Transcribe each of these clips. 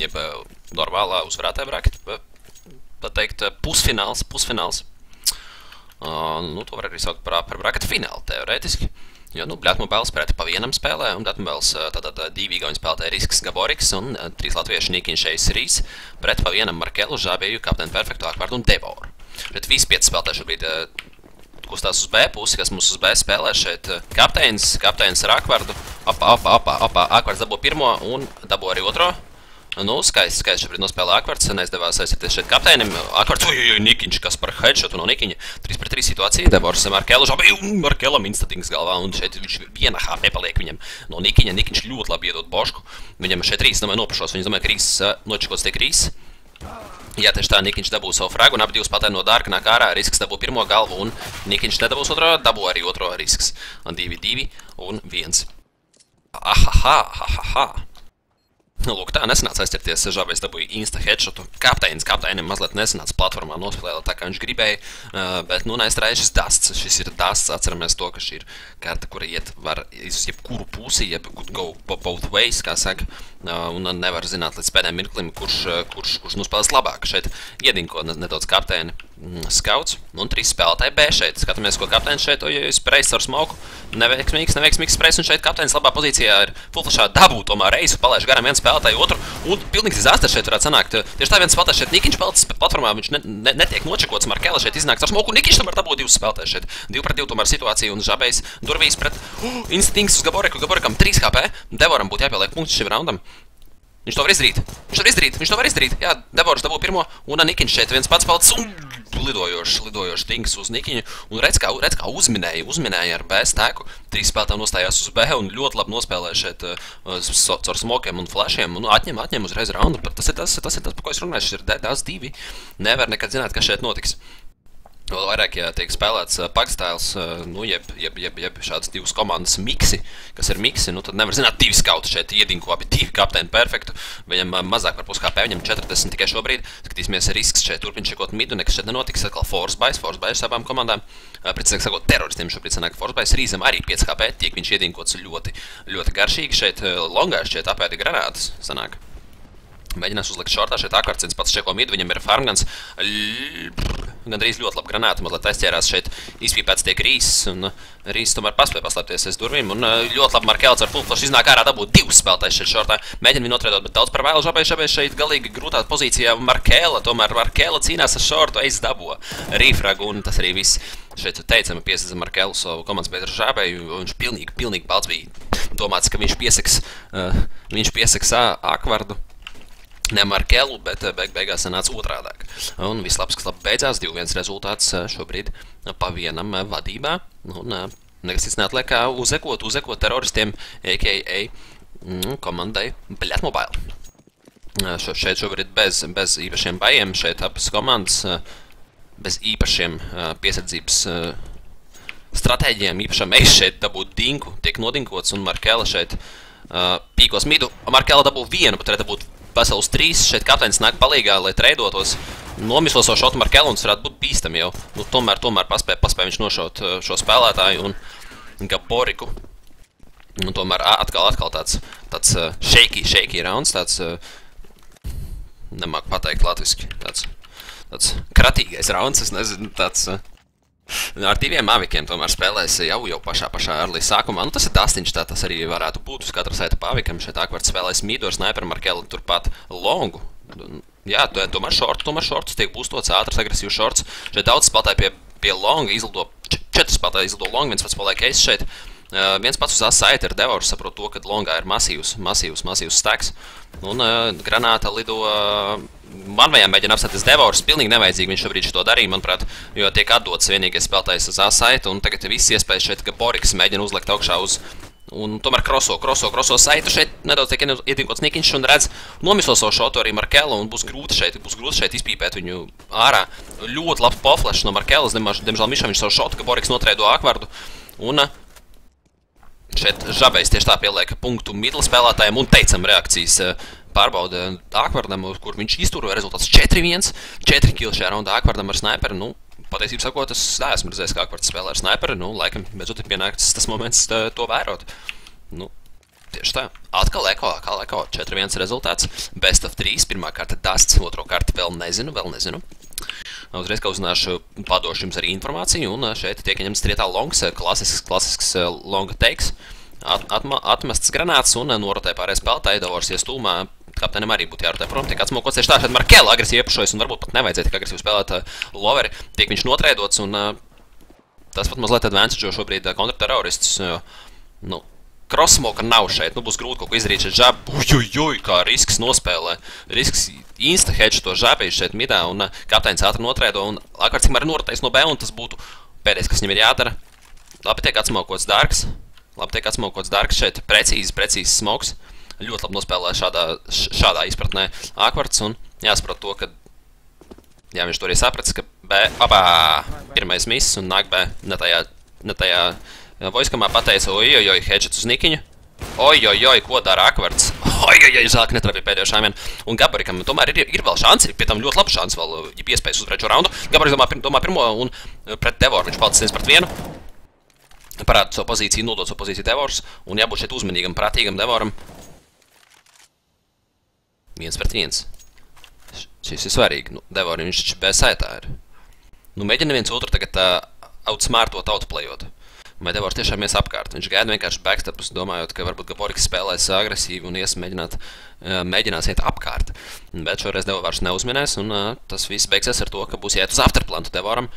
jeb normālā uzvarētāja braketa, tā teikt, pusfināls, pusfināls. Uh, nu, to var arī saukt par, par braketa finālu, teorētiski. Jo, nu, Bļatmobēls pret pa vienam spēlē, un Bļatmobēls tātad divi igauni spēlētāji Risks Gaboriks un trīs latvieši Nikiņš Šeis Rīs pret pa vienam Markelu, Žābēju, Kapteni Perfektu, Akvārdu un Devoru. Pret visi pieci spēlētāji šobrīd kustās uz B pusi, kas mums uz B spēlē šeit kapteinis, kapteinis ar Akvārdu, apā, apā, apā, apā, Akvārds dabū pirmo un dabū arī otro. Nu, skaisti, skaisti šobrīd nospēlē Akvarts, neizdevās aizsarties šeit kapteinim. Akvarts, ui, ui, Nikiņš, kas par headshotu no Nikiņa. 3 pret 3 situācija, Devors Markelu žabi, un Markelam instatings galvā, un šeit viņš viena HP paliek viņam no Nikiņa. Nikiņš ļoti labi iedod bošku. Viņam šeit 3, domāju, nopušos, viņš domāja, ka Rīs nočikots tiek Rīs. Jā, tieši tā, Nikiņš dabū savu fragu, un abi divas patēni no dārga nāk ārā. Risks dabū pirmo galvu, un Nikiņš nedabūs otro, dabū arī otro risks. 2-2 un 1. Ahaha, ahaha. Nu, lūk, tā nesanāca aizķerties. Žābais dabūja insta headshotu. Kapteinis, kapteinim mazliet nesanāca platformā nospēlēt tā, kā viņš gribēja. Bet, nu, neizturēja šis dasts. Šis ir dasts. Atceramies to, ka šī ir karta, kura iet var uz jebkuru pusi, jeb go both ways, kā saka. Un nevar zināt līdz pēdējiem mirklim, kurš, kurš, kurš nospēlēs labāk. Šeit iedinko nedaudz kapteini skauts un trīs spēlētāji B šeit. Skatāmies, ko kapteinis šeit sprejas ar smoku. Neveiksmīgs, neveiksmīgs sprejas, un šeit kapteinis labā pozīcijā ir fullflashā dabū tomēr reisu, palaiž garām viens spēlētāju otru, un pilnīgs dizasters šeit varētu sanākt. Tieši tā viens spēlētājs šeit Nikiņš peltas platformā, viņš ne, ne, netiek nočekots, Markela šeit iznāks ar smoku, Nikiņš tomēr dabū divus spēlētājus šeit. 2 pret 2 tomēr situācija, un Žabējs durvīs pret uh, instinkts uz Gaboreku, Gaborekam 3 HP, Devoram būtu jāpieliek punkts šim raundam. Viņš to var izdarīt. Viņš to var izdarīt. Viņš to var izdarīt. Jā, Devors dabū pirmo, un Nikiņš šeit viens pats palicis. Un lidojošs, lidojošs dings uz Nikiņu. Un redz, kā, redz, kā uzminēja, uzminēja ar B stēku. Trīs spēlētāji nostājās uz B un ļoti labi nospēlēja šeit uh, so, caur smokiem un flashiem. Un atņem, atņem uzreiz raundu. Tas ir tas, tas, ir tas, par ko es runāju. Šis ir DDS 2. Nevar nekad zināt, kas šeit notiks. Vēl vairāk, ja tiek spēlēts uh, pagstēls, uh, nu, jeb, jeb, jeb, jeb šādas divas komandas miksi, kas ir miksi, nu, tad nevar zināt, divi skauti šeit iedinku abi divi kapteini perfektu. Viņam uh, mazāk par puskā pē, viņam 40 tikai šobrīd. Skatīsimies risks šeit, turpin čekot midu, nekas šeit nenotiks, atkal force buys, force buys abām komandām. Precīzāk sakot, teroristiem šobrīd sanāk force buys, Rīzam arī 5 HP, tiek viņš iedinkots ļoti, ļoti garšīgi. Šeit longā šķiet apēdi granātas sanāk. Mēģinās uzlikt šortā, šeit akārtsins pats čeko midu, viņam ir farmgans. Gandrīz ļoti labi granāta, mazliet aizķērās šeit izpīpēts tiek rīsis, un rīsis tomēr paspēja paslēpties aiz durvīm, un ļoti labi Markēls ar fullflash iznāk ārā dabūt divus spēlētājus šeit šortā. Mēģina viņu notrēdot, bet daudz par vēlu žabai, žabai šeit galīgi grūtā pozīcijā Markēla, tomēr Markēla cīnās ar šortu, aiz dabo rīfragu, un tas arī viss. Šeit teicami piesaka Markēlu savu komandas biedru žabai, viņš pilnīgi, pilnīgi balts bija domāts, ka viņš piesaks, uh, viņš piesaks akvardu ne Markelu, bet beig beigās sanāca otrādāk. Un viss labs, kas labi beidzās, 2-1 rezultāts šobrīd pa vienam vadībā. Un nekas cits neatliek kā uzekot, uzekot teroristiem, a.k.a. Mm, komandai Bļatmobile. Šo, šeit šobrīd bez, bez īpašiem bajiem, šeit abas komandas bez īpašiem piesardzības stratēģiem, īpašam eis šeit dabūt dinku, tiek nodinkots un Markela šeit pīkos midu. Markela dabū vienu, bet varētu būt vesels trīs. Šeit kapteinis nāk palīgā, lai treidotos. Nomisloso šotu Markelons varētu būt bīstam jau. Nu, tomēr, tomēr paspēja, paspēja viņš nošaut šo spēlētāju un Gaboriku. Nu, tomēr atkal, atkal tāds, tāds shaky, shaky rounds, tāds, nemāk pateikt latviski, tāds, tāds kratīgais rounds, es nezinu, tāds, Ar diviem avikiem tomēr spēlēs jau, jau pašā, pašā early sākumā. Nu, tas ir tastiņš, tā tas arī varētu būt uz katra saita pavikam. Šeit akvarts spēlēs Mīdo, Sniper, Markeli, turpat Longu. Jā, tomēr šorts, tomēr šorts tiek būstots ātrs, agresīvs šorts. Šeit daudz spēlētāji pie, pie Longa izlido, četri spēlētāji izlido Longu, viens pats paliek ace šeit. Uh, viens pats uz asaita ir Devors, saprot to, ka Longā ir masīvs, masīvs, masīvs steks. Un uh, granāta lido uh, Manvējām mēģina apstāties Devors, pilnīgi nevajadzīgi viņš šobrīd šo darīja, manuprāt, jo tiek atdots vienīgais spēlētājs uz A-saitu, un tagad ir viss iespējas šeit, ka Boriks mēģina uzlikt augšā uz Un tomēr kroso, kroso, kroso saitu šeit nedaudz tiek ietinkots Nikiņš un redz nomiso savu šotu arī Markelu un būs grūti šeit, būs grūti šeit izpīpēt viņu ārā. Ļoti labs poflash no Markelas, diemžēl Mišam viņš savu šotu, ka Boriks notrēdo akvardu. Un šeit žabējs tieši tā pieliek punktu midla spēlētājiem un teicam reakcijas pārbauda Akvardam, kur viņš izturēja rezultāts 4-1, 4 kill šajā raundā Akvardam ar snaiperu. Nu, patiesībā sakot, es neesmu redzējis, kā Akvards spēlē ar snaiperu. Nu, laikam, beidzot ir pienācis tas moments tā, to vērot. Nu, Tieši tā. Atkal eko, atkal eko. 4-1 rezultāts. Best of 3. Pirmā kārta Dusts, otro kārta vēl nezinu, vēl nezinu. Uzreiz, ka uzzināšu, padošu jums arī informāciju, un šeit tiek ņemts trietā longs, klasisks, klasisks longa teiks. At, atma, atmests granāts un norotē pārējais spēlētāji, Davors iestūmā. Kapteinim arī būtu jārotē prom, tiek atsmokots tieši tā, šeit Markela agresīvi iepušojas, un varbūt pat nevajadzēja tik agresīvi spēlēt loveri. Tiek viņš notrēdots, un tas pat mazliet advantage šobrīd kontraterroristus. Nu, Krosmoka nav šeit, nu būs grūti kaut ko izdarīt šeit žabu. Ujujuj, kā risks nospēlē. Risks insta-hedge to žabēju šeit midā, un uh, kapteinis ātri notrēdo, un Lakvārds tikmēr norotējis no B, un tas būtu pēdējais, kas viņam ir jādara. Labi tiek atsmokots darks. Labi tiek atsmokots darks šeit, precīzi, precīzi smoks. Ļoti labi nospēlē šādā, šādā izpratnē Akvarts, un jāsaprot to, ka jā, viņš to arī sapratis, ka B, abā, pirmais miss, un nāk B, ne tajā, ne tajā Voiskamā pateica, oi, oi, oi, hedžets uz nikiņu. Oi, oi, oi, ko dara Akvarts? Oi, oi, oi, žēl, ka netrapīja pēdējo šāmienu. Un Gabarikam tomēr ir, ir vēl šansi, pie tam ļoti laba šansi vēl, ja iespējas uzvarēt šo raundu. Gabariks domā, domā pirmo un pret Devoru viņš palicis viens pret vienu. Parāda savu pozīciju, nodod savu pozīciju Devors. Un jābūt šeit uzmanīgam, prātīgam Devoram. Viens pret viens. Šis ir svarīgi. Nu, Devorim viņš taču B saitā ir. Nu, mēģina viens otru tagad uh, outsmartot, outplayot. Vai Devors tiešām ies apkārt? Viņš gaida vienkārši backstepus, domājot, ka varbūt Gaboriks spēlēs agresīvi un ies mēģināt, mēģinās iet apkārt. Bet šoreiz Devors neuzminēs, un tas viss beigsies ar to, ka būs jāiet uz afterplantu Devoram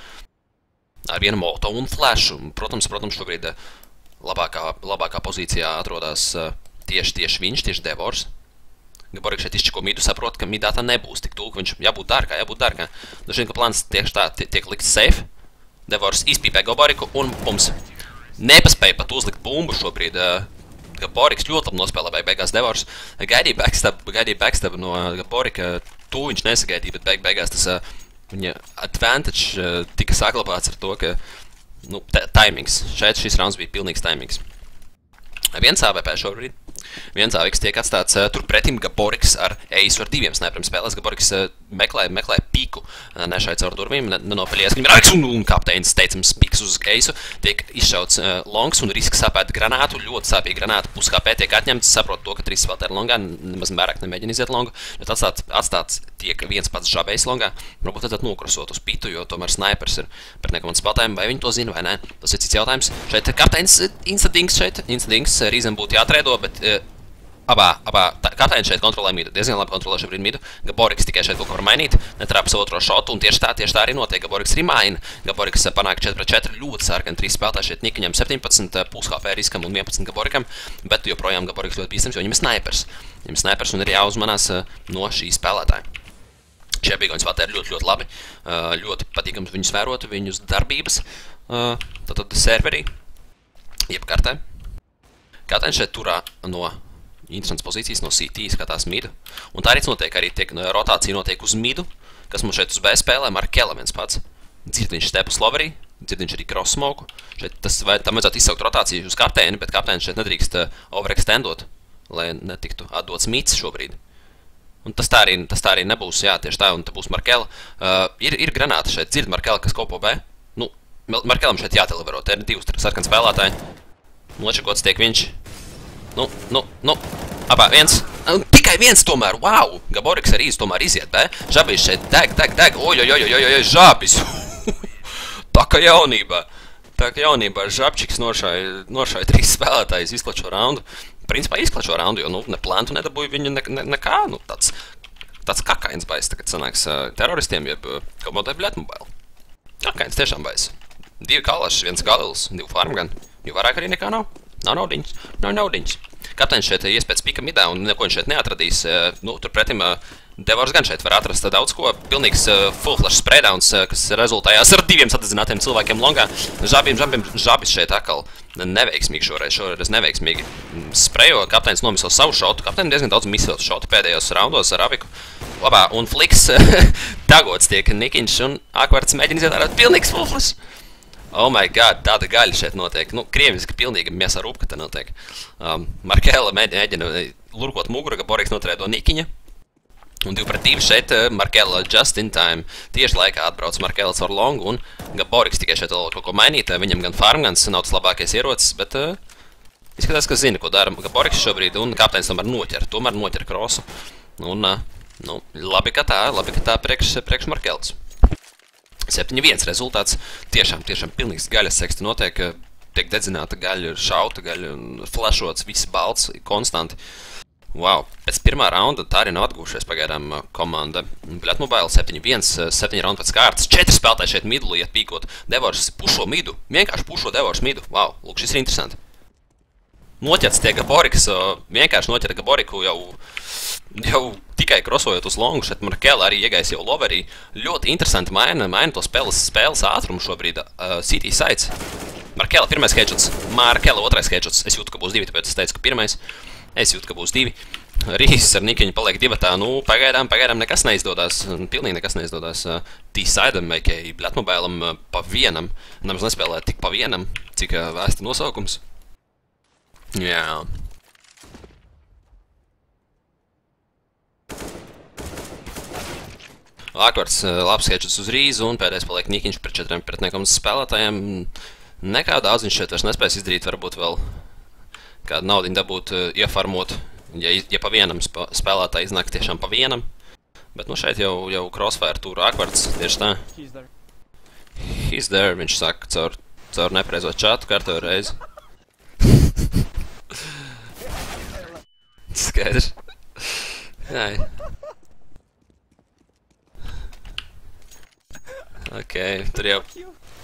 ar vienu moto un flashu. Protams, protams, šobrīd labākā, labākā pozīcijā atrodas tieši, tieši viņš, tieši Devors. Gaboriks šeit izčiko midu, saprot, ka midā tā nebūs tik tūlk, viņš jābūt dārgā, jābūt dārgā. Dažiem, ka plāns tieši tā tiek likts safe. Devors izpīpē Gaboriku un bums nepaspēja pat uzlikt bumbu šobrīd. Ka Boriks ļoti labi nospēlē, vai beigās Devors gaidīja backstab, gaidīja backstab no Borika. To viņš nesagaidīja, bet beig, beigās tas viņa advantage tika saglabāts ar to, ka nu, timings. Šeit šis rauns bija pilnīgs timings. Viens AVP šobrīd. Viens āviks tiek atstāts turpretim Gaboriks ar eisu ar diviem sniperiem spēlēs. Gaboriks meklē, meklē piku uh, nešai caur durvīm, nenopaļies viņam ir āviks un, un kapteinis, teicams, piks uz eisu. Tiek izšauts uh, longs un risks sapēt granātu, ļoti sāpīgi granātu. Puskāpē tiek atņemts, saprot to, ka trīs spēlētāji ir longā, nemaz vairāk nemēģina iziet longu. Bet atstāts, atstāts tiek viens pats žabējs longā, varbūt tad nokrosot uz pitu, jo tomēr snipers ir pret nekomandas spēlētājiem, vai viņi to zina vai nē. Tas ir cits jautājums. Šeit kapteinis instadings šeit, instadings rīzam būtu jātrēdo, bet abā, abā kapteinis šeit kontrolē midu, diezgan labi kontrolē šobrīd midu. Gaboriks tikai šeit kaut ko var mainīt, netrāpa savu otro šotu, un tieši tā, tieši tā arī notiek. Gaboriks rimaina, Gaboriks panāk 4 pret 4, ļoti sarkani 3 spēlētāji šeit Nikiņam 17, puls HP riskam un 11 Gaborikam, bet joprojām Gaboriks ļoti bīstams, jo viņam ir snipers. Viņam ir snipers un ir jāuzmanās no šī spēlētāja. Šie bīgoņas vēl ir ļoti, ļoti labi, ļoti patīkams viņus vērot, viņus darbības, tātad serverī, jeb kartē. Kapteinis šeit turā no interesants pozīcijas no CT, skatās midu. Un tā arī notiek, arī tiek, rotācija notiek uz midu, kas mums šeit uz B spēlē, Mark Elements pats. Dzird viņš stepu sloverī, dzird viņš arī cross-smoku. Šeit tas, vai, tam vajadzētu izsaukt rotāciju uz kapteini, bet kapteinis šeit nedrīkst uh, overextendot, lai netiktu atdots mīts šobrīd. Un tas tā arī, tas tā arī nebūs, jā, tieši tā, un te būs Markela. Uh, ir, ir granāta šeit, dzird Markela, kas kopo B. Nu, Markelam šeit jātelevero, te ir divas sarkans spēlētāji. Nočakots tiek viņš, Nu, nu, nu. Abā viens. Tikai viens tomēr. Wow! Gaboriks arī tomēr iziet, bē. Žabis šeit deg, deg, deg. Oj, žabis. Tā kā jaunībā. Tā kā jaunībā žabčiks nošāja, nošāja trīs spēlētājus izklačo raundu. Principā izklačo raundu, jo, nu, ne plēntu nedabūja viņu ne, ne, nekā. Nu, tāds, tāds kakains bais tagad sanāks teroristiem, jeb komodai bļetmobile. Kakains tiešām bais. Divi kalaši, viens galils, divi farmgan. Jo vairāk arī nekā nav. Nav naudiņas, nav naudiņas. Kapteinis šeit iespēc pika midā un neko viņš šeit neatradīs. Nu, turpretim Devors gan šeit var atrast daudz ko. Pilnīgs full flash spraydowns, kas rezultējās ar diviem sadedzinātiem cilvēkiem longā. Žabiem, žabiem, žabis šeit atkal neveiksmīgi šoreiz, šoreiz neveiksmīgi sprejo. Kapteinis nomiso savu šotu. Kapteinis diezgan daudz misot šotu pēdējos raundos ar Aviku. Labā, un Fliks tagots tiek Nikiņš un Akvarts mēģina izjādāt pilnīgs full flash. Oh, my God, tāda gaļa šeit notiek. Nu, krieviski pilnīgi miesa rūpka te notiek. Um, Markēla mēģina lurkot muguru, ka Boriks notrēdo Nikiņa. Un 2 pret 2 šeit Markēla just in time. Tieši laikā atbrauc Markēls ar longu un Gaboriks tikai šeit vēl kaut ko mainīt. Viņam gan farm, gan nav tas labākais ierocis, bet uh, Izskatās, ka zina, ko dara Gaboriks šobrīd, un kapteinis tomēr noķer, tomēr noķer krosu. Un, nu, labi, ka tā, labi, ka tā priekš, priekš Markelts. 7-1 rezultāts. Tiešām, tiešām pilnīgs gaļas seksti notiek. Tiek dedzināta gaļa, šauta gaļa, flešots, viss balts, konstanti. Wow, pēc pirmā raunda tā arī nav atgūšies pagaidām komanda. Bļat mobile 7-1, 7 raundu pēc kārtas, 4 spēlētāji šeit midlu iet pīkot. Devors pušo midu, vienkārši pušo Devors midu. Wow, lūk, šis ir interesanti. Noķerts tie Gaboriks, vienkārši noķerta Gaboriku jau jau tikai krosojot uz longu, šeit Markela arī iegais jau loverī. Ļoti interesanti maina, maina to spēles, spēles ātrumu šobrīd. Uh, City sites. Markela pirmais headshots, Markela otrais headshots. Es jūtu, ka būs divi, tāpēc es teicu, ka pirmais. Es jūtu, ka būs divi. Rīsas ar Nikiņu paliek divatā. Nu, pagaidām, pagaidām nekas neizdodas. Pilnīgi nekas neizdodas. T-Sidam, vai Blatmobēlam pa vienam. Nemaz nespēlē tik pa vienam, cik vēsta nosaukums. Jā. Akvards labs skečus uz rīzu un pēdējais paliek Nikiņš pret četriem pretniekam spēlētājiem. Nekā daudz viņš šeit vairs nespēs izdarīt, varbūt vēl kādu naudiņu dabūt, iefarmot, ja, ja pa vienam spēlētāji iznāk tiešām pa vienam. Bet nu šeit jau, jau crossfire tur Akvards, tieši tā. He's there. He's there, viņš saka caur, caur nepareizo čatu kārto reizi. Skaidrs. Jā. Ok, tur jau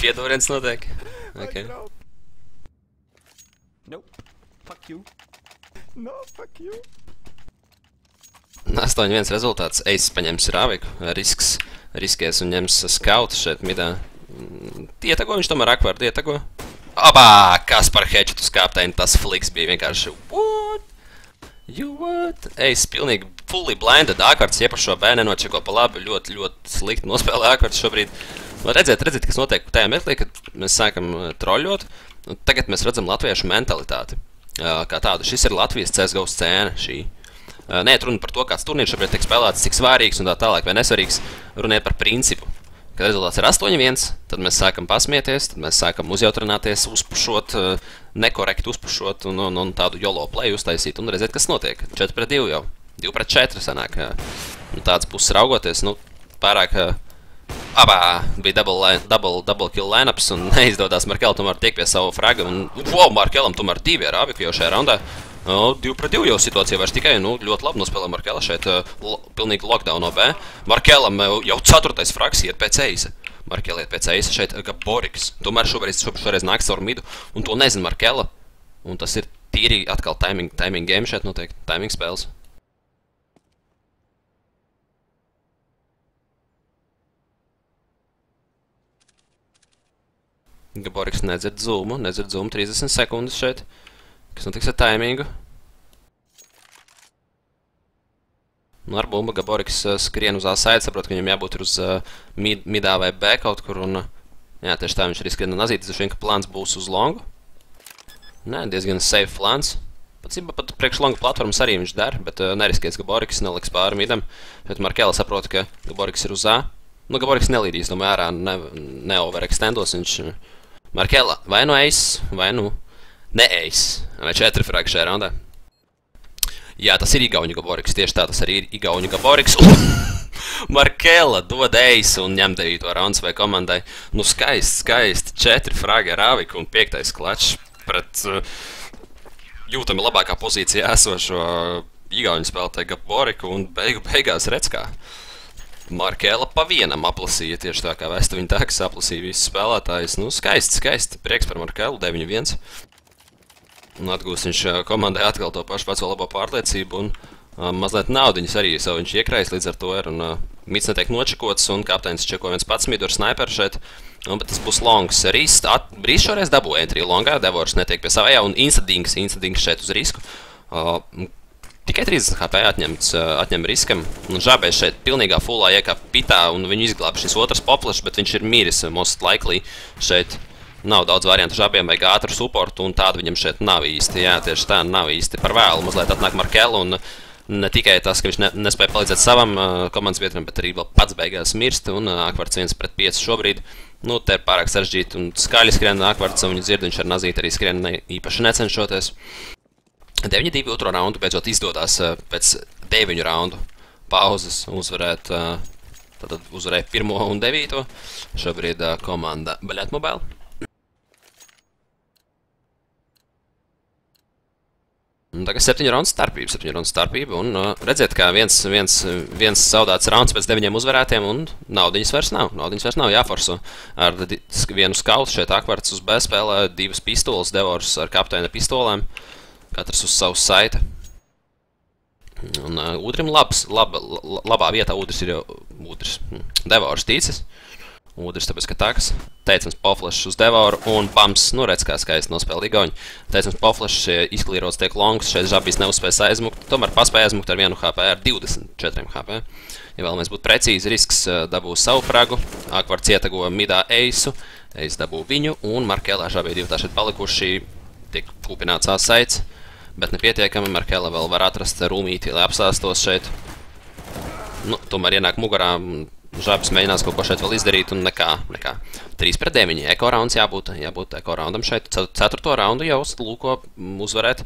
piedoriens notiek. Ok. No, fuck you. No, fuck you. 8-1 rezultāts. Eis paņems Rāviku. Risks. Riskies un ņems skautu šeit midā. Ietago viņš tomēr akvārdu ietago. Abā! Kas par hečetu skāpteini? Tas fliks bija vienkārši... What? You what? Eis pilnīgi fully blinded. Ākārts iepašo B nenočeko pa labi. Ļoti, ļoti slikti nospēlē ākārts šobrīd. Nu, redziet, redziet, kas notiek tajā mirklī, kad mēs sākam troļļot. Nu, tagad mēs redzam latviešu mentalitāti. Kā tādu. Šis ir Latvijas CSGO scēna šī. Neiet runa par to, kāds turnīrs šobrīd tiek spēlēts, cik svārīgs un tā tālāk vai nesvarīgs. Runiet par principu. Kad rezultāts ir 8-1, tad mēs sākam pasmieties, tad mēs sākam uzjautrināties, uzpušot, nekorekti uzpušot un, un, un tādu jolo play uztaisīt un redzēt, kas notiek. 4 pret 2 jau. 2 pret 4 sanāk. Nu, tāds puses raugoties, nu, pārāk Abā, bija double, double, double kill lineups un neizdodas Markela tomēr tiek pie savu fraga. Un, wow, Markelam tomēr divi ar abiku jau šajā raundā. Nu, 2 pret 2 jau situācija vairs tikai, nu, ļoti labi nospēlē Markela šeit, pilnīgi lockdown no B. Markelam jau 4. frags iet pēc eisa. Markela iet pēc eisa šeit, Gaboriks. Tomēr šoreiz, šoreiz nāks caur midu, un to nezina Markela. Un tas ir tīri atkal timing, timing game šeit notiek, timing spēles. Gaboriks nedzird zoomu, nedzird zoomu 30 sekundes šeit. Kas notiks ar taimingu? Nu, ar bumbu Gaboriks uh, skrien uz A-side, saprot, ka viņam jābūt uz uh, mid, midā vai B kaut kur, un, uh, jā, tieši tā viņš arī skrien nazīt, es vien, ka plāns būs uz longu. Nē, diezgan safe plāns. Pacībā pat priekš longa platformas arī viņš der, bet uh, neriskies Gaboriks, neliks pāri midam. Bet Markela saprot, ka Gaboriks ir uz A. Nu, Gaboriks nelīdīs, domāju, ārā ne, ne overextendos, viņš... Markela, vai nu eis, vai nu neeis. Vai četri fragi šajā raundā. Jā, tas ir Igauņu Gaboriks, tieši tā, tas arī ir Igauņu Gaboriks. Markela dod eis un ņem devīto raunds vai komandai. Nu, skaisti, skaisti. Četri fragi ar Aviku un piektais klačs pret uh, jūtami labākā pozīcijā esošo Igauņu spēlētāju Gaboriku un beigu beigās redz kā. Markēla pa vienam aplasīja, tieši tā kā vēsta viņa tēks aplasīja visus spēlētājus. Nu, skaisti, skaisti, prieks par Markēlu, 9-1. Un atgūst viņš komandai atkal to pašu veco labo pārliecību un uh, mazliet naudiņas arī savu viņš iekrājis līdz ar to ir. Un uh, mīts netiek nočekots un kapteinis čeko viens pats midu ar sniperu šeit. Un, bet tas būs longs. Rīs, šoreiz dabū entry longā, Devors netiek pie savējā un Instadings, Instadings šeit uz risku. Uh, Tikai 30 HP atņemts, atņem riskam, žābēs šeit pilnīgā fullā iekāp pitā, un viņu izglāb šis otrs poplašs, bet viņš ir miris, most likely šeit nav daudz variantu žābiem, vajag ātru supportu, un tādu viņam šeit nav īsti, jā, tieši tā, nav īsti par vēlu, mazliet atnāk Markelu, un ne tikai tas, ka viņš ne, nespēja palīdzēt savam uh, komandas biedram, bet arī vēl pats beigās mirst, un uh, Akvarts 1 pret 5 šobrīd. Nu, te ir pārāk sarežģīti un skaļi skrien Akvarts, un viņa dzird, viņš ar nazīti arī skrien ne, īpaši necenšoties. 9-2 otro raundu beidzot izdodas uh, pēc 9 raundu pauzes uzvarēt, uh, tātad uzvarēt 1 un 9. Šobrīd uh, komanda Baļetmobile. Un tagad septiņu raundu starpība, septiņu raundu starpība, un uh, redziet, kā viens, viens, viens zaudēts rauns pēc deviņiem uzvarētiem, un naudiņas vairs nav, naudiņas vairs nav jāforso. Ar vienu skautu šeit akvarts uz B spēlē divas pistoles, devors ar kapteina pistolēm, katrs uz savu saita. Un uh, Udrim labs, laba, la- labā vietā Udris ir jau, Udris, hm, devors tīcis. Udrs, tāpēc, ka tāks, teicams poflešs uz devoru, un bams, nu redz, kā skaisti nospēlē Igauni. Teicams poflešs izklīrots tiek longs, šeit žabīs neuzspējas aizmukt, tomēr paspēja aizmukt ar 1 HP, ar 24 HP. Ja vēlamies būt precīzi, risks ā, dabū savu fragu, Akvars ietago midā eisu, eis dabū viņu, un Markelā žabī divi tā šeit palikuši, tiek kūpināts A-saits, bet nepietiekami, Markelā vēl var atrast rūmīti, lai apsāstos šeit. Nu, tomēr ienāk mugurā, Žabs mēģinās kaut ko šeit vēl izdarīt, un nekā, nekā. 3 pret 9, eko rauns jābūt, jābūt eko raundam šeit. 4. raundu jau lūko uzvarēt,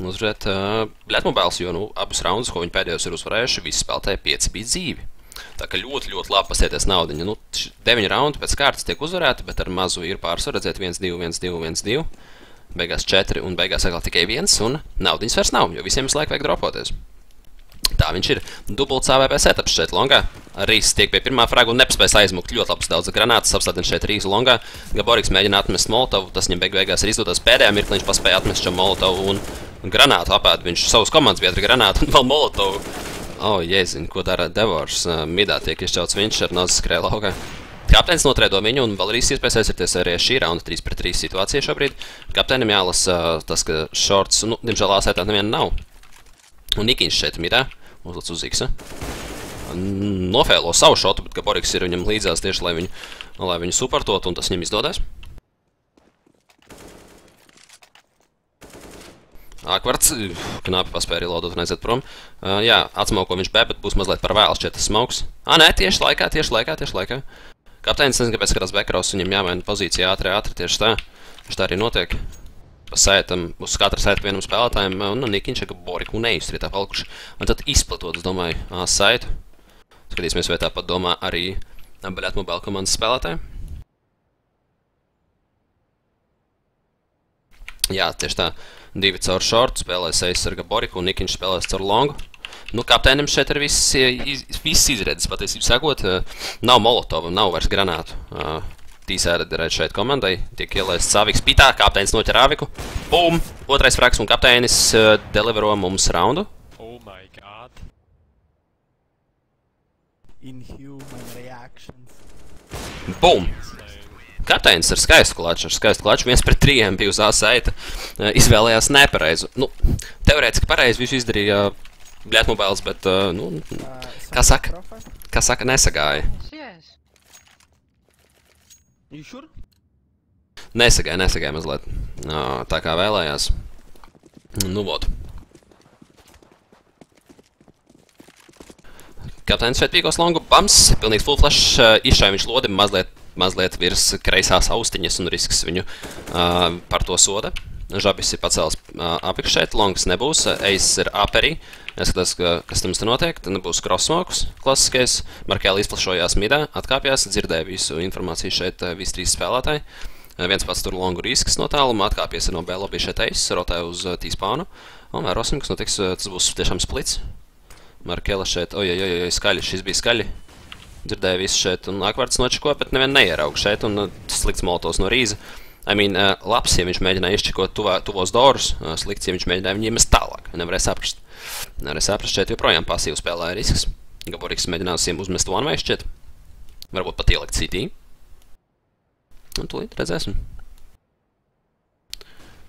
uzvarēt uh, Bļetmobiles, jo, nu, abus raundus, ko viņi pēdējos ir uzvarējuši, visi spēlētāji 5 bija dzīvi. Tā kā ļoti, ļoti labi pasieties naudiņa. Nu, 9 raundi pēc kārtas tiek uzvarēti, bet ar mazu ir pārsvaru redzēt 1, 2, 1, 2, 1, 2. Beigās 4 un beigās atkal tikai 1, un naudiņas vairs nav, jo visiem visu laiku vajag dropoties. Tā viņš ir. Dubults AVP setups šeit longā. Rīs tiek pie pirmā fraga un nepaspējas aizmukt ļoti labs daudz granātas. Apstādina šeit Rīzu longā. Gaboriks mēģina atmest molotovu. Tas viņam beig beigās ir izdodas pēdējā mirklī. Viņš paspēja atmest šo molotovu un granātu apēd. Viņš savus komandas biedri granātu un vēl molotovu. O, oh, jēzin, ko dara Devors. Midā tiek izšķauts viņš ar nozes skrēja laukā. Kapteinis notrēdo viņu un vēl arī iespējas aizsarties arī šī raunda 3 pret 3 situācija šobrīd. Kapteinim jālasa uh, tas, ka šorts, nu, diemžēl āsētā neviena nav. Un Nikiņš šeit mirā, uzlic uz X. Nofēlo savu šotu, bet Gaboriks ir viņam līdzās tieši, lai viņu, lai viņu supertot, un tas viņam izdodas. Akvarts, knapi paspēja reloadot un aiziet prom. Uh, jā, atsmauko viņš B, bet būs mazliet par vēlu šķiet tas smauks. Ā, nē, tieši laikā, tieši laikā, tieši laikā. Kapteinis nezinu, kāpēc skatās backross, viņam jāmaina pozīcija ātri, ātri, tieši tā. Viņš tā arī notiek sētam, uz katra sēta vienam spēlētājiem, un Nikiņš ar Boriku un Eivs ir tā palikuši. Un tad izplatot, es domāju, ā, saitu. Skatīsimies, vai tāpat domā arī Baļetmobile komandas spēlētāji. Jā, tieši tā. Divi caur short, spēlēs Eivs ar Boriku, un Nikiņš spēlēs caur longu. Nu, kapteinim šeit ir viss, iz, viss izredzes, patiesībā sakot, nav molotova, nav vairs granātu. Tīsēra redz šeit komandai, tiek ielaists Saviks pitā, kapteinis noķer Aviku. Bum! Otrais fraks un kapteinis uh, delivero mums raundu. Oh my god. Inhuman reactions. Bum! Kapteinis ar skaistu klaču, ar skaistu klaču, viens pret trījiem bija uz A saita, uh, izvēlējās nepareizu. Nu, teorētiski pareizi visu izdarīja Bļētmobiles, bet, uh, nu, Uh, Kā saka? Kā saka, nesagāja. You sure? Nesagāja, nesagāja mazliet. Uh, tā kā vēlējās. Nu, vot. Kapteinis šeit pīkos longu, bams, pilnīgs full flash, uh, izšāja viņš lodi mazliet, mazliet virs kreisās austiņas un risks viņu uh, par to soda. Žabis ir pacēlis uh, apik šeit, longs nebūs, uh, eis ir aperī. Neskatās, ka, kas tam notiek, tad nebūs crossmokus klasiskais. Markēli izplašojās midā, atkāpjās, dzirdēja visu informāciju šeit, uh, visi trīs spēlētāji. Uh, viens pats tur longu risks no tāluma, atkāpjas no B lobby šeit eis, rotē uz uh, T-spānu. Un vērosim, kas notiks, tas būs tiešām splits. Markēla šeit, ojoj, ojoj, oj, skaļi, šis bija skaļi. Dzirdēja visu šeit, un akvārds nočiko, bet nevien neierauga šeit, un slikts molotovs no rīza. I mean, uh, labs, ja viņš mēģināja izčikot tuvā, tuvos dorus, uh, slikts, ja viņš mēģināja viņu iemest tālāk. Nevarēja saprast. Nevarēja saprast, šeit joprojām pasīvi spēlēja risks. Gaboriks mēģinās viņiem uzmest one way šķiet. Varbūt pat ielikt CT. Un tūlīt redzēsim.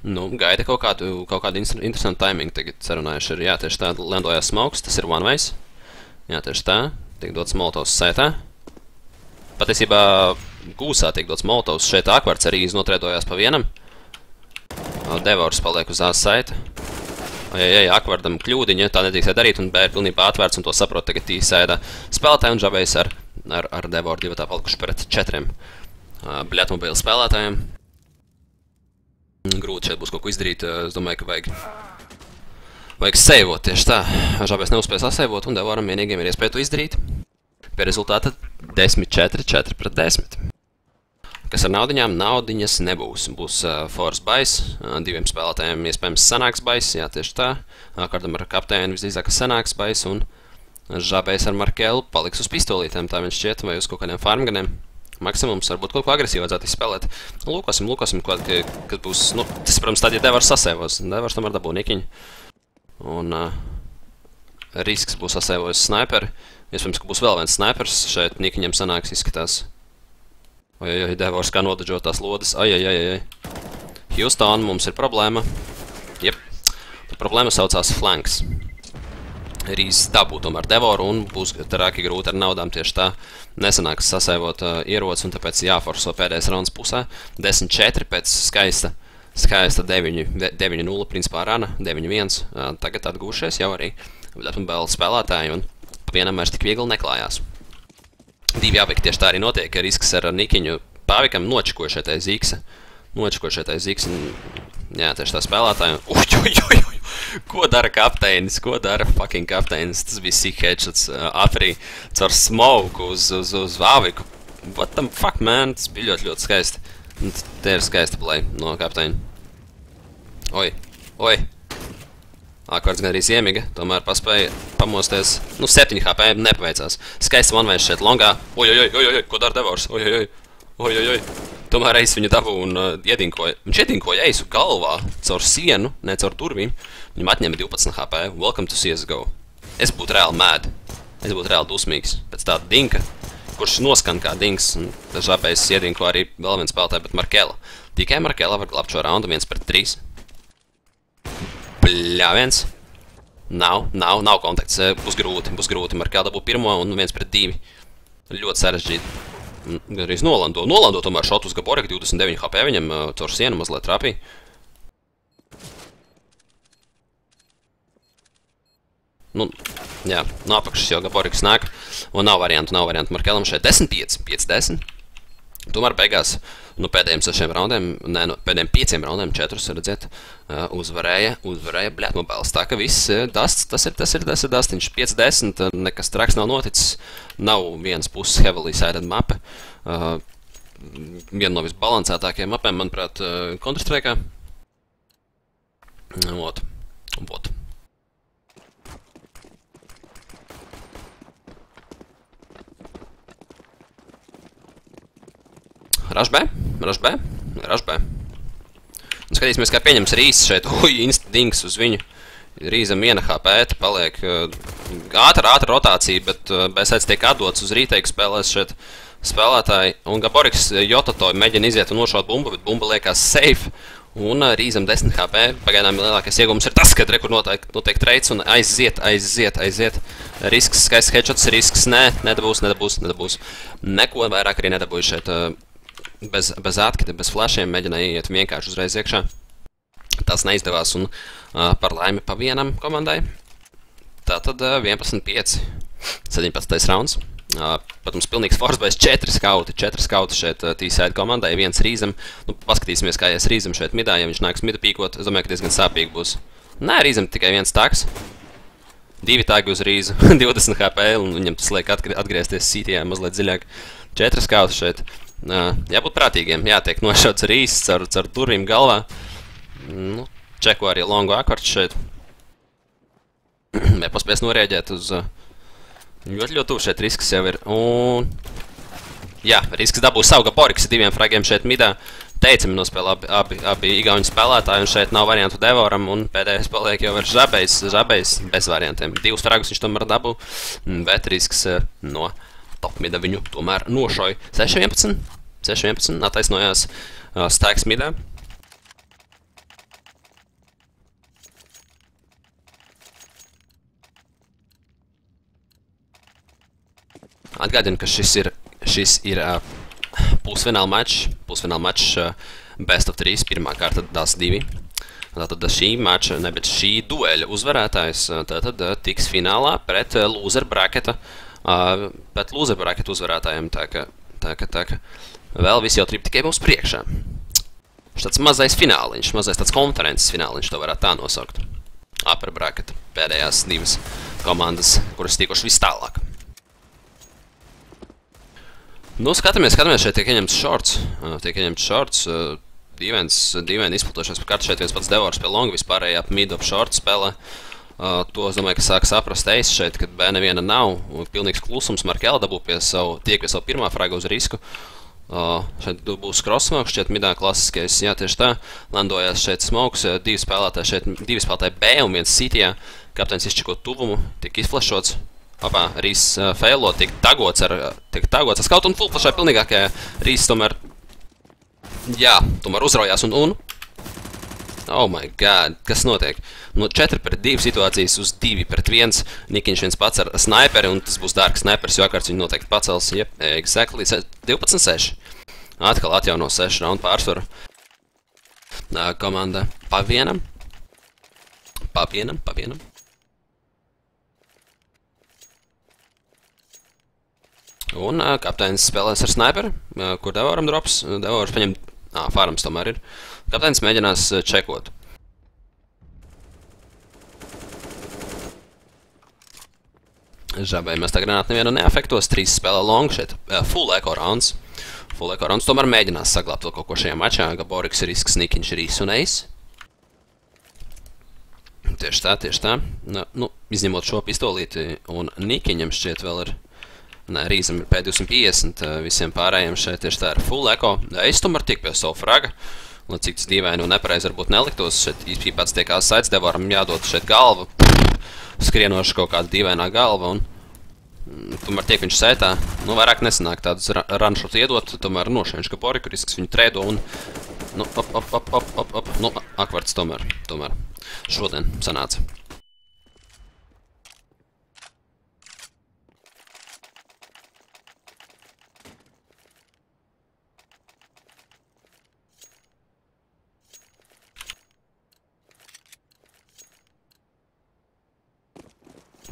Nu, gaida kaut kādu, kaut kādu inter- interesantu timingu tagad sarunājuši ir. Jā, tieši tā, lendojās smauks, tas ir one ways. Jā, tieši tā, tiek dots molotovs sētā. Patiesībā gūsā tiek dots molotovs, šeit akvarts arī iznotrēdojās pa vienam. Devors paliek uz A saita. ja, ja, akvardam kļūdiņa, tā nedrīkstēja darīt, un B ir pilnībā atvērts, un to saprot tagad īsēda spēlētāji, un žabējs ar, ar, ar Devoru divu tā palikuši pret četriem bļatmobīlu spēlētājiem. Grūti šeit būs kaut ko izdarīt, es domāju, ka vajag, vajag seivot tieši tā. Žabējs neuzspēja saseivot, un Devoram vienīgiem ir iespēja to izdarīt. Pie rezultāta 10-4, 4 pret 10. Kas ar naudiņām? Naudiņas nebūs. Būs uh, Force Bais, uh, diviem spēlētājiem iespējams sanāks Bais, jā, tieši tā. Uh, kādam ar kapteini visdrīzāk sanāks Bais, un Žabējs ar Markelu paliks uz pistolītēm, tā viņš šķiet, vai uz kaut kādiem farmganiem. Maksimums varbūt kaut ko agresīvu vajadzētu izspēlēt. Lūkosim, lūkosim, kad, kad būs, nu, tas, protams, tad, ja Devars sasēvos. Devars tomēr dabū nikiņu. Un uh, risks būs sasēvojis sniperi. Iespējams, ka būs vēl viens snipers šeit nikiņam sanāks izskatās. Oi, Devors kā nodažot tās lodes. Ai. Houston, mums ir problēma. Jep. Tā problēma saucās flanks. Rīz dabū tomēr Devoru un būs traki grūti ar naudām tieši tā. Nesanāks sasēvot uh, ierots un tāpēc jāforso pēdējais rauns pusē. 10-4 pēc skaista. Skaista 9-0 principā rana, 9-1. Uh, tagad atgūšies jau arī Bēl spēlētāji un vienam vairs tik viegli neklājās. Divi abeki tieši tā arī notiek, ka risks ar Nikiņu Pāvikam nočiko šeit aiz Iksa. Nočiko šeit aiz Iksa. Jā, tieši tā spēlētāja. Uj, uj, uj, uj. Ko dara kapteinis? Ko dara fucking kapteinis? Tas bija headshots uh, aprī caur smoke uz, uz, uz Vāviku. What the fuck, man? Tas bija ļoti, ļoti skaisti. Un te ir skaista play no kapteina. Oi, oi. Akords gan arī ziemiga, tomēr paspēja pamosties. Nu, 7 HP nepaveicās. Skaists manvējs šeit longā. Oj, oj, oj, oj, ko dara Devors? Oj, oj, oj, oj, oj, oj. Tomēr Eis viņu dabū un uh, iedinkoja. Viņš iedinkoja Eisu galvā caur sienu, ne caur durvīm. Viņam atņēma 12 HP. Welcome to CSGO. Es būtu reāli mad. Es būtu reāli dusmīgs. Pēc tāda dinka, kurš noskan kā dinks. Un žāpējs iedinko arī vēl viens spēlētāji, bet Markela. Tikai Markela var glābt šo raundu 1 pret 3. Bļāviens. Nav, nav, nav kontakts. Būs grūti, būs grūti. Markā dabū pirmo un viens pret divi. Ļoti sarežģīti. Arī nolando. Nolando tomēr šotu uz Gaborek 29 HP viņam caur sienu mazliet trapīja. Nu, jā, no apakšas jau Gaboriks nāk. Un nav variantu, nav variantu Markelam šeit 10-5, 5-10. Tomēr beigās nu, pēdējiem sešiem raundiem, ne, nu, pēdējiem pieciem raundiem, četrus, redziet, uh, uzvarēja, uzvarēja Bļatmobils. Tā ka viss, dasts, tas ir, tas ir, tas ir dastiņš, 5-10, nekas traks nav noticis, nav viens puses heavily sided mape. Uh, viena no visbalansētākajām mapēm, manuprāt, Counter-Strike'ā. Vot, vot. Rush B, Rush B, Rush B. Un skatīsimies, kā pieņems Rīs šeit. Ui, instants uz viņu. Rīzam viena HP, paliek ātra, ātra rotācija, bet BSC tiek atdots uz rīteiku spēlēs šeit spēlētāji. Un Gaboriks Jototo mēģina iziet un nošaut bumbu, bet bumba liekas safe. Un Rīzam 10 HP. Pagaidām lielākais iegums ir tas, ka rekur notiek, notiek treids un aiziet, aiziet, aiziet. Risks, skaists headshots, risks, nē, nedabūs, nedabūs, nedabūs. Neko vairāk arī nedabūs šeit bez, bez atkita, bez flashiem mēģināja iet vienkārši uzreiz iekšā. Tas neizdevās un uh, par laimi pa vienam komandai. Tātad uh, 11-5, 17. rauns. Uh, protams, pilnīgs forsbais 4 skauti, 4 skauti šeit uh, tīsēd komandai, viens rīzam. Nu, paskatīsimies, kā ies rīzam šeit midā, ja viņš nāks mida pīkot, es domāju, ka diezgan sāpīgi būs. Nē, rīzam tikai viens taks. Divi tagi uz rīzu, 20 HP, un viņam tas liek atgriezties sītijā mazliet dziļāk. 4 skauti šeit. Jābūt prātīgiem, jātiek nošauts ar īsts, ar, ar durvīm galvā. Nu, čeko arī longu akvarts šeit. Vai paspēs norēģēt uz... Ļoti ļoti tuvu šeit risks jau ir. Un... Jā, risks dabūs savu Gaboriks diviem fragiem šeit midā. Teicami nospēlē abi, abi, abi igauņu spēlētāji, un šeit nav variantu Devoram, un pēdējais paliek jau ar žabejs, žabejs bez variantiem. Divus fragus viņš tomēr dabū, bet risks no topmida viņu tomēr nošoja 6-11. 6-11 attaisnojās uh, stēks midā. Atgādinu, ka šis ir, šis ir uh, pusfināla mačs, pusfināla mačs uh, best of 3, pirmā kārta DAS 2. Tātad šī mača, ne, bet šī dueļa uzvarētājs tātad tiks finālā pret loser bracketa, pret loser bracketa uzvarētājiem, tā ka, tā ka, tā ka vēl visi jau trip tikai mums priekšā. Štāds mazais fināliņš, mazais tāds konferences fināliņš, to varētu tā nosaukt. Upper bracket, pēdējās divas komandas, kuras tikuši vis tālāk. Nu, skatāmies, skatāmies, šeit tiek ieņemts shorts, tiek ieņemts shorts, dīvains, dīvaini izplatošais par kartu šeit viens pats Devors pie longa, vispārējā mid-up short spēlē. Uh, to es domāju, ka sāk saprast Eis šeit, kad B neviena nav. Pilnīgs klusums Markela dabū pie savu, tiek pie savu pirmā fraga uz risku. Uh, šeit būs crossmokes, šķiet midā klasiskais, jā, tieši tā. Landojās šeit smokes, divi spēlētāji šeit, divi spēlētāji B un viens sitijā. Kapteinis izčiko tuvumu, tik izflašots. Apā, Rīs uh, failo, tiek tagots ar, tiek tagots ar skautu un full flashā pilnīgākajā. Rīs tomēr Jā, tomēr uzraujās un un. Oh my god, kas notiek? No 4 pret 2 situācijas uz 2 pret 1. Nikiņš viens pats ar snaiperi, un tas būs dārgs snaipers, jo ārkārts viņu noteikti pacels. Jep, exactly, 12-6. Atkal atjauno 6 raundu pārsvaru. Komanda pa vienam. Pa vienam, pa vienam. Un kapteinis spēlēs ar snaiperi, kur Devoram drops. Devors paņem Ā, farms tomēr ir. Kapteinis mēģinās čekot. Žabai mēs tā granāt nevienu neafektos. Trīs spēlē long šeit. Full eko rounds. Full eko rounds tomēr mēģinās saglābt vēl kaut ko šajā mačā. Gaboriks ir risks, Nikiņš ir īs un eis. Tieši tā, tieši tā. Nu, izņemot šo pistolīti un Nikiņam šķiet vēl ir Nē, Rīzam ir P250, visiem pārējiem šeit tieši tā ir full eko. Es tomēr tik pie savu fraga, lai cik tas dīvaini un nepareizi varbūt neliktos. Šeit īstenībā pats tiek saits devaram jādod šeit galva, skrienoši kaut kāda dīvainā galva un mm, tomēr tiek viņš sētā. Nu, vairāk nesanāk tādus runšot iedot, tomēr nošēņš, ka porikurisks viņu trēdo un, nu, op, op, op, op, op, op, nu, akvarts tomēr, tomēr šodien sanāca.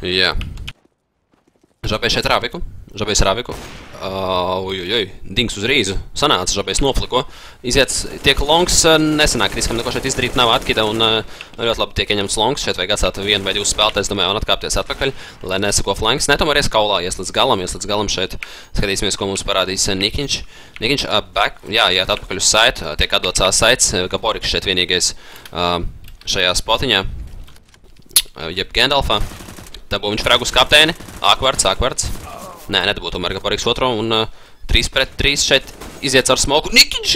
Jā. Žabējs šeit rāviku. Žabējs rāviku. Ujujui. Dings uz rīzu. Sanāca, žabējs nofliko. Iziet, tiek longs, nesanāk riskam neko šeit izdarīt, nav atkida un ļoti labi tiek ieņemts longs. Šeit vajag atstāt vienu vai divus spēlētājs, domāju, un atkāpties atpakaļ, lai nesako flanks. Ne, tomēr ies kaulā, ies līdz galam, ies līdz galam šeit. Skatīsimies, ko mums parādīs Nikiņš. Nikiņš, back, jā, iet atpakaļ uz site, tiek atdots A sites. Gaboriks šeit vienīgais šajā spotiņā. Jeb Gandalfā. Dabū viņš fragus kapteini. Akvarts, akvarts. Nē, nedabū tomēr Gaborīgs otro. Un uh, 3 pret 3 šeit iziet ar smoku. Nikiņš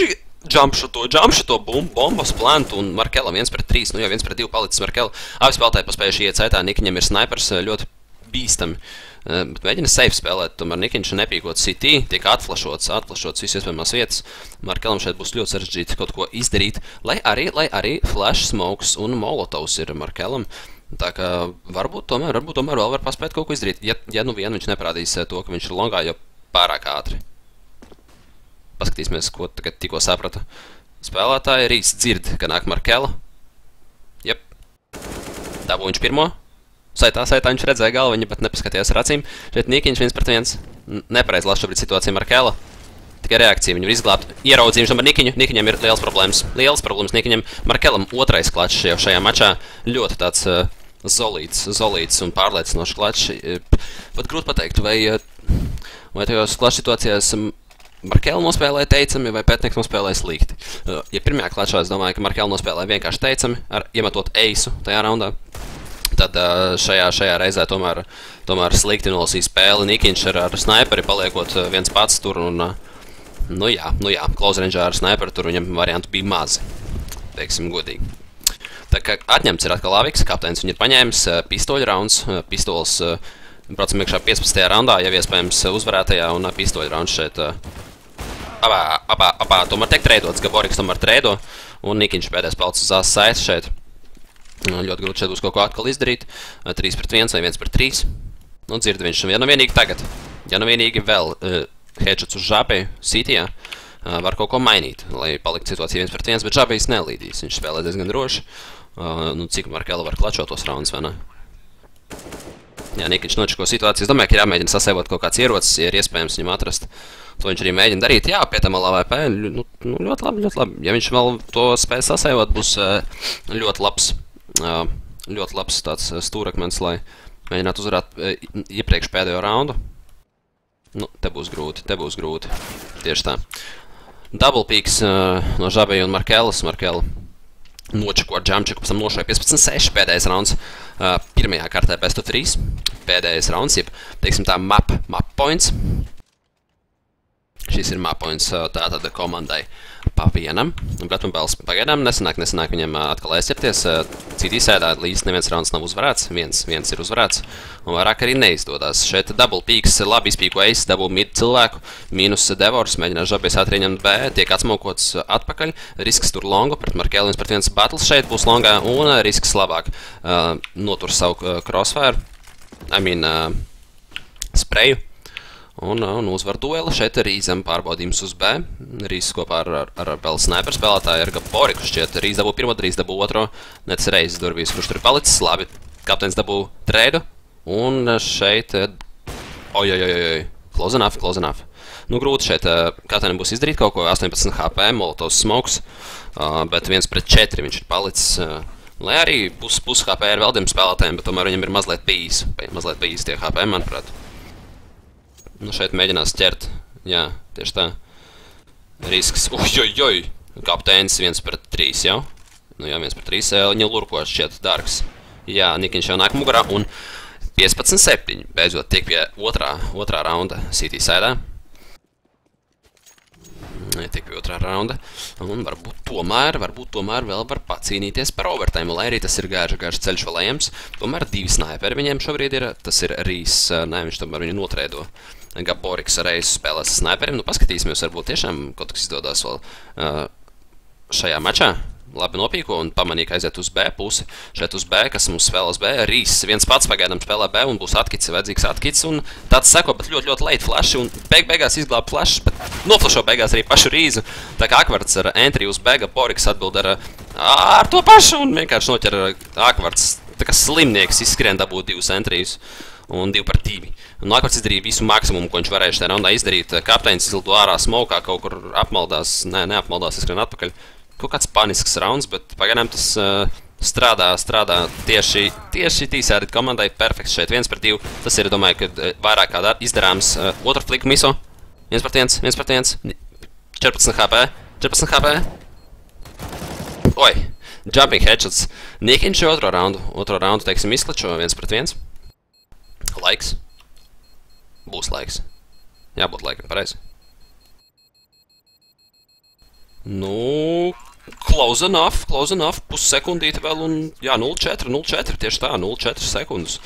jumpšuto, jumpšuto, bum, bombas plantu un Markela 1 pret 3. Nu jau 1 pret 2 palicis Markela. Abi spēlētāji paspējuši iet saitā. Nikiņam ir snipers ļoti bīstami. Uh, bet mēģina safe spēlēt, tomēr Nikiņš nepīkot CT, tiek atflašots, atflašots visas iespējamās vietas. Markelam šeit būs ļoti sarežģīti kaut ko izdarīt, lai arī, lai arī flash smokes un molotovs ir Markelam. Tā kā varbūt tomēr, varbūt tomēr vēl var paspēt kaut ko izdarīt, ja, ja nu vien viņš neparādīs eh, to, ka viņš ir longā, jo pārāk ātri. Paskatīsimies, ko tagad tikko saprata. Spēlētāji Rīs dzird, ka nāk Markela. Jep. Dabū viņš pirmo. Saitā, saitā viņš redzēja galviņu, bet nepaskatījās ar acīm. Šeit Nikiņš viens pret viens. Nepareiz lasa šobrīd situācija Markela. Tikai reakcija viņu izglābt. Ieraudzīja viņš tomēr Nikiņu. Nikiņam ir liels problēmas. Liels problēmas Nikiņam. Markelam otrais klačs jau šajā mačā. Ļoti tāds uh, Zolīts, zolīts un pārliecinošs klačs. Pat grūti pateikt, vai, vai tajos klačs situācijās Markēla nospēlēja teicami vai Pētnieks nospēlēja slikti. Ja pirmajā klačā es domāju, ka Markēla nospēlēja vienkārši teicami, ar iemetot eisu tajā raundā, tad šajā, šajā reizē tomēr, tomēr slikti nolasīja spēli. Nikiņš ar, ar snaiperi paliekot viens pats tur un, nu jā, nu jā, range ar snaiperi tur viņam variantu bija mazi, teiksim godīgi. Tā kā atņemts ir atkal Aviks, kapteinis viņu ir paņēmis, pistoļu rauns, pistols braucam iekšā 15. raundā, jau iespējams uzvarētajā un pistoļu rauns šeit abā, abā, abā tomēr tiek treidots, Gaboriks tomēr treido un Nikiņš pēdējais palicis uz ās saites šeit. Ļoti grūti šeit būs kaut ko atkal izdarīt, 3 pret 1 vai 1 pret 3. Nu, dzird viņš, ja nu vienīgi tagad, ja nu vienīgi vēl uh, headshots uz žāpēju, sītijā, uh, var kaut ko mainīt, lai paliktu situācija 1 pret 1, bet žāpējs nelīdīs, viņš spēlē diezgan droši. Uh, nu, cik Markela var klačot tos raundus, vai ne? Jā, Nikiņš nočako situāciju. Es domāju, ka ir jāmēģina sasēvot kaut kāds ierocis, ja ir iespējams viņam atrast. To viņš arī mēģina darīt. Jā, pie tam LVP, nu, nu, ļoti labi, ļoti labi. Ja viņš vēl to spēj sasēvot, būs uh, ļoti labs, uh, ļoti labs tāds uh, stūrakmens, lai mēģinātu uzvarēt uh, iepriekš pēdējo raundu. Nu, te būs grūti, te būs grūti. Tieši tā. Double peaks uh, no Žabeja un Markelas. Markela nočeko ar džamčeku, pēc tam nošoja 15-6 pēdējais rauns. Uh, pirmajā kārtē best of 3. Pēdējais rauns, jeb, teiksim tā, map, map points. Šis ir map points uh, tātad komandai pa vienam. Bretmobēls pagaidām nesanāk, nesanāk viņam atkal aizķerties. Citī sēdā līdz neviens rauns nav uzvarēts, viens, viens ir uzvarēts. Un vairāk arī neizdodas. Šeit double peaks, labi izpīko ace, double mid cilvēku, mīnus devors, mēģinās žabies ātri ņemt B, tiek atsmokots atpakaļ. Risks tur longu, pret Markēlins pret viens battles šeit būs longā, un risks labāk notur savu crossfire, I mean, spreju. Un, un uzvar dueli. Šeit ir Rīzem pārbaudījums uz B. Rīzes kopā ar, ar, ar vēl sniper spēlētāju ar Gaboriku šķiet. Rīz dabū pirmo, Rīz dabū otro. Nec reizes durvīs, kurš tur ir palicis. Labi, kapteins dabū treidu. Un šeit... Ojojojoj, close enough, close enough. Nu, grūti šeit kapteinim būs izdarīt kaut ko. 18 HP, molotovs smokes. Bet viens pret 4 viņš ir palicis. Lai arī pus, pus HP ir vēl tiem spēlētājiem, bet tomēr viņam ir mazliet bijis. Mazliet bijis tie HP, manuprāt. Nu, šeit mēģinās ķert. Jā, tieši tā. Risks. Ujojoj! Kapteinis 1 pret 3 jau. Nu jā, 1 pret 3. Viņa lurko šķiet darks. Jā, Nikiņš jau nāk mugurā un 15-7. Beidzot tiek pie otrā, otrā raunda City sēdā. Tiek pie otrā raunda. Un varbūt tomēr, varbūt tomēr vēl var pacīnīties par overtime, lai arī tas ir gārš, gārš ceļš vēl ejams. Tomēr divi sniperi viņiem šobrīd ir. Tas ir Rīs, nē, viņš tomēr viņu notrēdo. Gaboriks reiz spēlēs sniperiem. Nu, paskatīsimies, varbūt tiešām kaut kas izdodas vēl uh, šajā mačā. Labi nopīko un pamanīja, ka aiziet uz B pusi. Šeit uz B, kas mums spēlē uz B. Rīs viens pats pagaidām spēlē B un būs atkits, vajadzīgs atkits. Un tāds seko, bet ļoti, ļoti late flash. Un beig beigās izglāb flash, bet noflašo beigās arī pašu Rīzu. Tā kā Akvarts ar entry uz B, Gaboriks atbild ar, ar to pašu un vienkārši noķer Akvarts. Tā kā slimnieks izskrien dabūt divus entrijus un 2 par 2. Un Nākamais izdarīja visu maksimumu, ko viņš varēja šajā raundā izdarīt. Kapteinis izlido ārā smokā, kaut kur apmaldās, nē, neapmaldās, es skrienu atpakaļ. Kaut kāds panisks rauns, bet pagaidām tas uh, strādā, strādā tieši, tieši tīsērit komandai. Perfekts šeit, 1 par 2. Tas ir, domāju, ka vairāk kā izdarāms. Uh, otra fliku miso. 1 par 1, 1 par 1. 14 HP, 14 HP. Oi, jumping headshots. Nikiņš otro raundu, otro raundu, teiksim, izklačo 1 pret 1. Laiks. Būs laiks. Jābūt laikam, pareizi. Nu, close enough, close enough, pussekundīte vēl un, jā, 0,4, 0,4, tieši tā, 0,4 sekundes.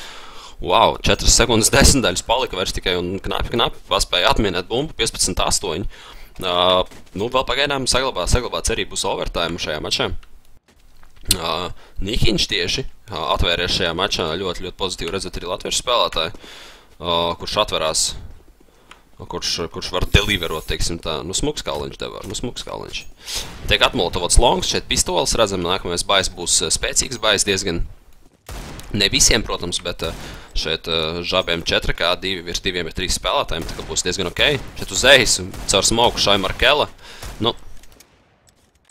Wow, 4 sekundes desmitaļas palika vairs tikai un knapi, knapi paspēja atminēt bumbu, 15,8. Uh, nu, vēl pagaidām saglabā, saglabā cerību uz overtime šajā mačā. Uh, Nikiņš tieši uh, atvēries šajā mačā ļoti, ļoti pozitīvi redzēt arī latviešu spēlētāju, uh, kurš atverās, kurš, kurš var deliverot, teiksim tā, nu smuks kāliņš devar, nu smuks kāliņš. Tiek atmoltovots longs, šeit pistoles redzam, nākamais bais būs spēcīgs bais diezgan, ne visiem, protams, bet šeit žabiem 4 kā 2 virs 2 ir 3 spēlētājiem, tā kā būs diezgan ok. Šeit uz ejas, caur smoku šai Markela, nu,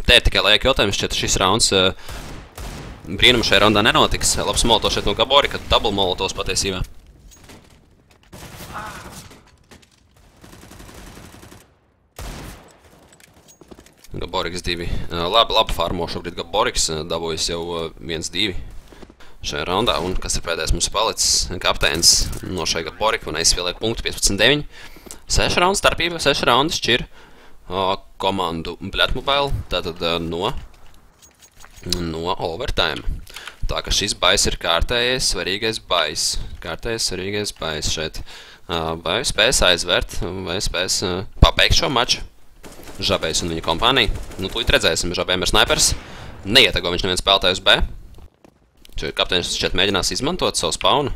Te ir tikai laika jautājums, šķiet šis rauns uh, brīnum šajā raundā nenotiks. Labs molotovs šeit no Gaborika, double molotovs patiesībā. Gaboriks 2. Uh, labi, labi farmo šobrīd Gaboriks, dabūjas jau 1-2 šajā raundā. Un kas ir pēdējais mums palicis? Kapteins no šai Gaborika un aizvieliek punktu 15-9. 6 raundu starpība, 6 raundu šķir komandu Blatmobile, tātad no, no overtime. Tā ka šis bais ir kārtējais svarīgais bais. Kārtējais svarīgais bais šeit. Vai spēs aizvērt, vai spēs pabeigt šo maču. Žabējs un viņa kompānija. Nu, tūlīt redzēsim, Žabējiem ir snipers. Neietago viņš neviens spēlētājus B. Kapteinis šķiet mēģinās izmantot savu spaunu.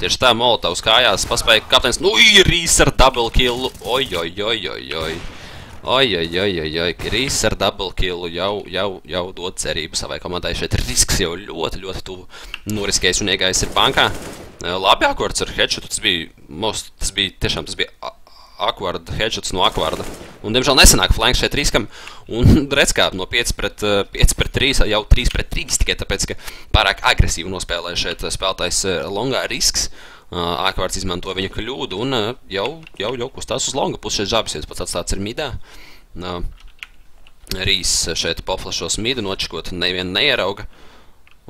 Tieši tā, Molotovs kājās paspēja kapteinis. Nu, ir īs ar double killu. Oj, oj, oj, oj, oj. Oi, oi, oi, oi, oi, Krīs ar double killu jau, jau, jau dod cerību savai komandai. Šeit risks jau ļoti, ļoti tuvu. Noriskējis un iegājis ir bankā. Labi akvards ar headshotu, tas bija, most, tas bija, tiešām tas bija akvarda, headshots no akvarda. Un, diemžēl, nesanāk flanks šeit riskam. Un redz kā no 5 pret, eh, 5 pret 3, jau 3 pret 3, tikai tāpēc, ka pārāk agresīvi nospēlēja šeit eh, spēlētājs eh, longā risks. Uh, Akvārds izmanto viņa kļūdu un uh, jau, jau, jau kustās uz longa pusi. Šeit žābis pats atstāts ir midā. Uh, Rīs šeit poflašos midu, nočikot nevienu neierauga.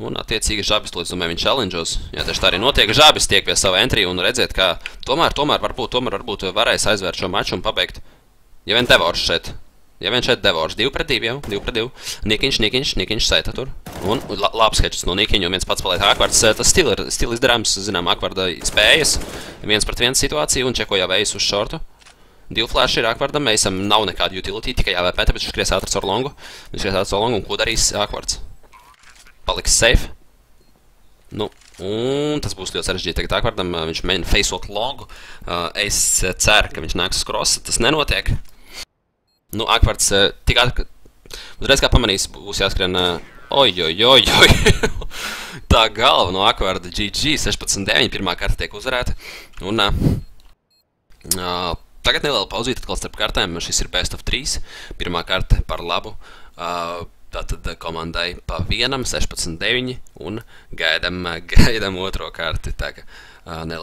Un, attiecīgi, es domāju, viņš challengeos. Jā, tieši tā arī notiek. Žābis tiek pie sava entry un redzēt, kā tomēr, tomēr varbūt, tomēr varbūt varēs aizvērt šo maču un pabeigt. Ja vien Devors šeit. Ja vien šeit Devors. 2 pret 2 jau. 2 pret 2. Nikiņš, Nikiņš, Nikiņš saita tur. Un la, labs sketčs no Nikiņa, jo viens pats paliek Akvards. Tas stil ir stil izdarāms, zinām, Akvarda spējas. Viens pret viens situāciju un čeko jau vējus uz šortu. Divu flāšu ir Akvardam, Meisam nav nekāda utility, tikai jāvēp tāpēc viņš skries ātrs ar longu. Viņš skries ātrs ar longu un ko darīs Akvards? Paliks safe. Nu, un tas būs ļoti sarežģīti. Tagad Akvardam viņš mēģina faceot longu. Ā, Es ceru, ka viņš nāks uz krosa. Tas nenotiek. Nu, Akvards tik ka uzreiz kā pamanīs, būs jāskrien. Oi, oi, oi, oi. Tā galva no Akvarda GG 16-9 pirmā karta tiek uzvarēta. Un, ā, Tagad neliela pauzīte atkal starp kartēm. Šis ir best of 3. Pirmā karte par labu. ā, Tātad komandai pa vienam 16-9 un gaidam, gaidam otro karti. Tā kā neliela